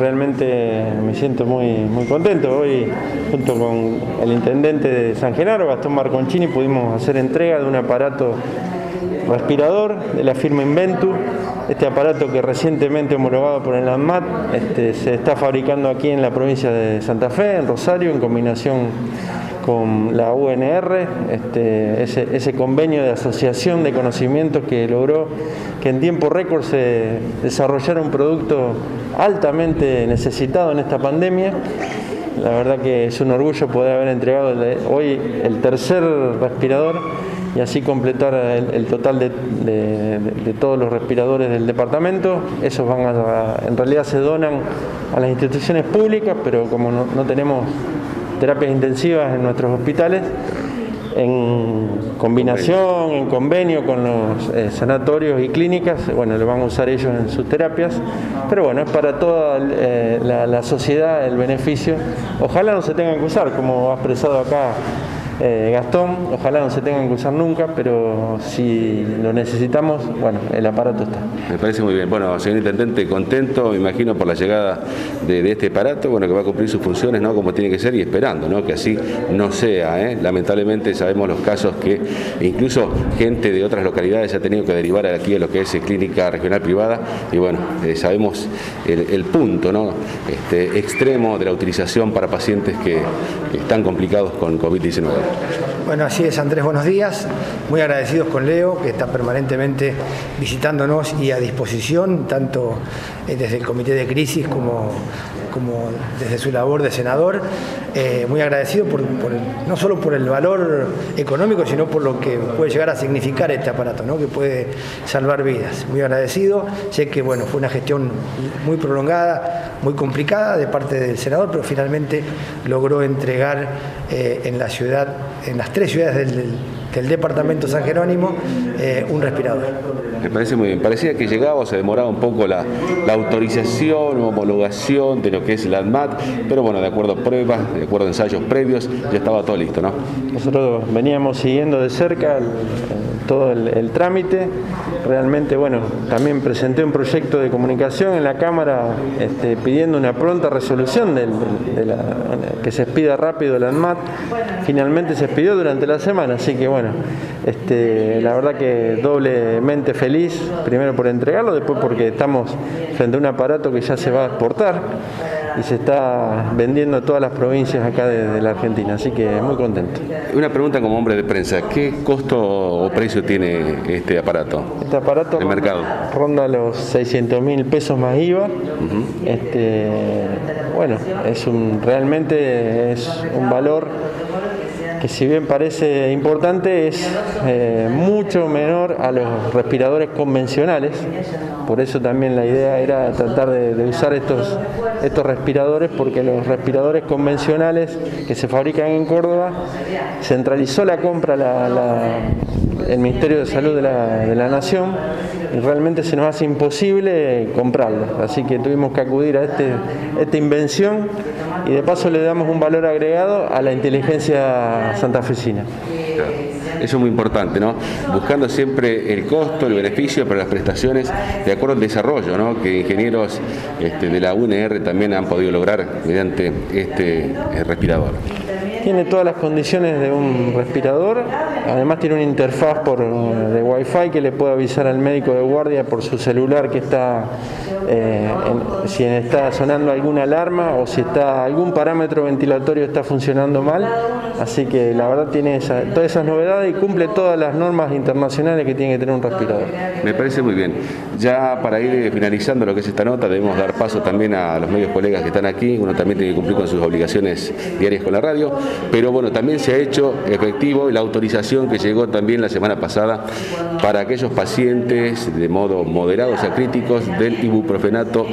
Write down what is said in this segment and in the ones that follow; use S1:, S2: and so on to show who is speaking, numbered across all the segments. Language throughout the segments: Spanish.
S1: Realmente me siento muy, muy contento. Hoy, junto con el intendente de San Genaro, Gastón Marconchini, pudimos hacer entrega de un aparato respirador de la firma Inventu. Este aparato que recientemente homologado por el ANMAT este, se está fabricando aquí en la provincia de Santa Fe, en Rosario, en combinación con la UNR, este, ese, convenio de asociación de conocimientos que logró que en tiempo récord se desarrollara un producto altamente necesitado en esta pandemia. La verdad que es un orgullo poder haber entregado hoy el tercer respirador y así completar el, total de, todos los respiradores del departamento. Esos van a, en realidad se donan a las instituciones públicas, pero como no, tenemos terapias intensivas en nuestros hospitales, en combinación, en convenio con los eh, sanatorios y clínicas, bueno, lo van a usar ellos en sus terapias, pero bueno, es para toda eh, la sociedad el beneficio. Ojalá no se tengan que usar, como ha expresado acá eh, Gastón, ojalá no se tengan que usar nunca, pero si lo necesitamos, bueno, el aparato está.
S2: Me parece muy bien. Bueno, señor Intendente, contento, me imagino, por la llegada de, este aparato, bueno, que va a cumplir sus funciones, ¿no? Como tiene que ser y esperando, ¿no? Que así no sea, ¿eh? Lamentablemente sabemos los casos que incluso gente de otras localidades ha tenido que derivar aquí a lo que es clínica regional privada y bueno, eh, sabemos el, punto, ¿no? Este, extremo de la utilización para pacientes que están complicados con COVID-19.
S3: Bueno, así es, Andrés, buenos días. Muy agradecidos con Leo, que está permanentemente visitándonos y a disposición, tanto eh, desde el Comité de Crisis como, como desde su labor de senador. Eh, muy agradecido por, no solo por el valor económico, sino por lo que puede llegar a significar este aparato, ¿no? que puede salvar vidas. Muy agradecido. Sé que bueno, fue una gestión muy prolongada, muy complicada de parte del senador, pero finalmente logró entregar eh, en la ciudad, en las tres ciudades del del departamento San Jerónimo eh, un respirador.
S2: Me parece muy bien. Parecía que llegaba o se demoraba un poco la, autorización o homologación de lo que es la ANMAT, pero bueno, de acuerdo a pruebas, de acuerdo a ensayos previos, ya estaba todo listo, ¿no?
S1: Nosotros veníamos siguiendo de cerca todo el, trámite. Realmente, bueno, también presenté un proyecto de comunicación en la Cámara este, pidiendo una pronta resolución de la, que se expida rápido la ANMAT. Finalmente se expidió durante la semana, así que bueno, este, la verdad que doblemente feliz, primero por entregarlo, después porque estamos frente a un aparato que ya se va a exportar y se está vendiendo a todas las provincias acá de, la Argentina, así que muy contento.
S2: Una pregunta como hombre de prensa, ¿qué costo o precio tiene este aparato?
S1: Este aparato
S2: el mercado?
S1: ronda los 600 mil pesos más IVA. este, bueno, es un, realmente es un valor que si bien parece importante es eh, mucho menor a los respiradores convencionales, por eso también la idea era tratar de, usar estos, estos respiradores porque los respiradores convencionales que se fabrican en Córdoba centralizó la compra el Ministerio de Salud de la, de la Nación y realmente se nos hace imposible comprarlos, así que tuvimos que acudir a este, esta invención y de paso le damos un valor agregado a la inteligencia santafesina.
S2: Eso es muy importante, ¿no? Buscando siempre el costo, el beneficio, pero las prestaciones de acuerdo al desarrollo, ¿no? Que ingenieros este, de la UNR también han podido lograr mediante este eh, respirador.
S1: Tiene todas las condiciones de un respirador, además tiene una interfaz por, de Wi-Fi que le puede avisar al médico de guardia por su celular que está, eh, si está sonando alguna alarma o si está algún parámetro ventilatorio está funcionando mal. Así que la verdad tiene todas esas novedades y cumple todas las normas internacionales que tiene que tener un respirador.
S2: Me parece muy bien. Ya para ir finalizando lo que es esta nota, debemos dar paso también a los medios colegas que están aquí. Uno también tiene que cumplir con sus obligaciones diarias con la radio pero bueno, también se ha hecho efectivo la autorización que llegó también la semana pasada para aquellos pacientes de modo moderado, o sea, críticos del ibuprofenato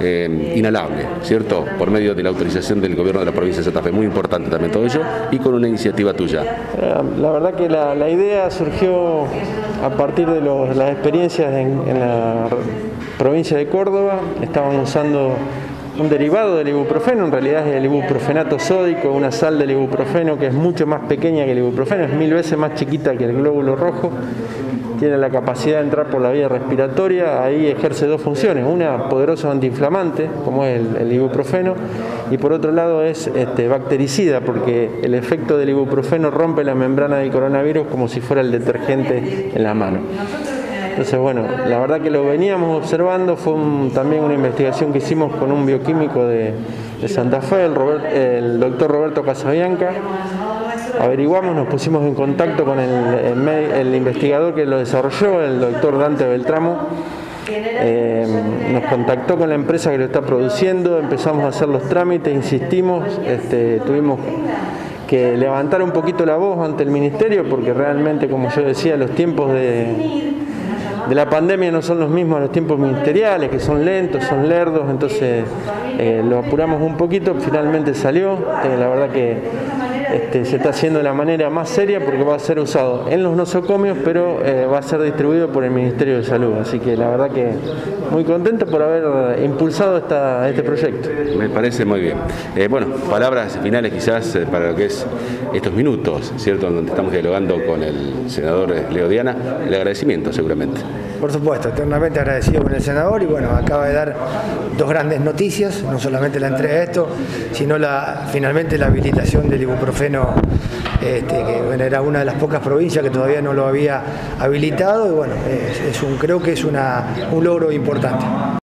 S2: eh, inhalable, ¿cierto? Por medio de la autorización del gobierno de la provincia de Santa Fe. Muy importante también todo ello y con una iniciativa tuya.
S1: Eh, la verdad que la, idea surgió a partir de las experiencias en, en la provincia de Córdoba. Estaban usando un derivado del ibuprofeno, en realidad es el ibuprofenato sódico, una sal del ibuprofeno que es mucho más pequeña que el ibuprofeno, es mil veces más chiquita que el glóbulo rojo tiene la capacidad de entrar por la vía respiratoria, ahí ejerce dos funciones, una poderoso antiinflamante, como es el, ibuprofeno, y por otro lado es este, bactericida, porque el efecto del ibuprofeno rompe la membrana del coronavirus como si fuera el detergente en la mano. Entonces, bueno, la verdad que lo veníamos observando, fue también una investigación que hicimos con un bioquímico de, Santa Fe, el, doctor Roberto Casabianca. Averiguamos, nos pusimos en contacto con el, investigador que lo desarrolló, el doctor Dante Beltramo. Eh, nos contactó con la empresa que lo está produciendo, empezamos a hacer los trámites, insistimos, este, tuvimos que levantar un poquito la voz ante el ministerio porque realmente, como yo decía, los tiempos de, de la pandemia no son los mismos los tiempos ministeriales, que son lentos, son lerdos, entonces eh, lo apuramos un poquito, finalmente salió, eh, la verdad que este, se está haciendo de la manera más seria porque va a ser usado en los nosocomios, pero eh, va a ser distribuido por el Ministerio de Salud. Así que la verdad que muy contento por haber impulsado este proyecto.
S2: Me parece muy bien. Eh, bueno, palabras finales quizás eh, para lo que es estos minutos, ¿cierto? Donde estamos dialogando con el senador Leo Diana. El agradecimiento seguramente.
S3: Por supuesto, eternamente agradecido con el senador y bueno, acaba de dar dos grandes noticias, no solamente la entrega de esto, sino la, finalmente la habilitación del ibuprofeno, este, que era una de las pocas provincias que todavía no lo había habilitado y bueno, es, un, creo que es una, un logro importante.